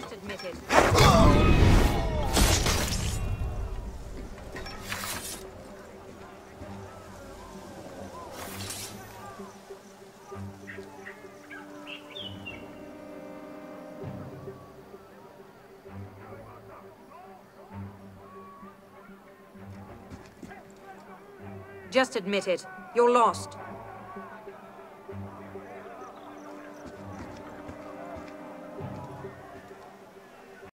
just admitted. Just admit it. You're lost.